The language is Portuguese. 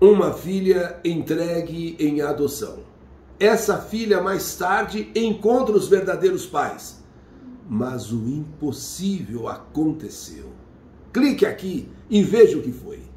uma filha entregue em adoção. Essa filha mais tarde encontra os verdadeiros pais, mas o impossível aconteceu. Clique aqui e veja o que foi.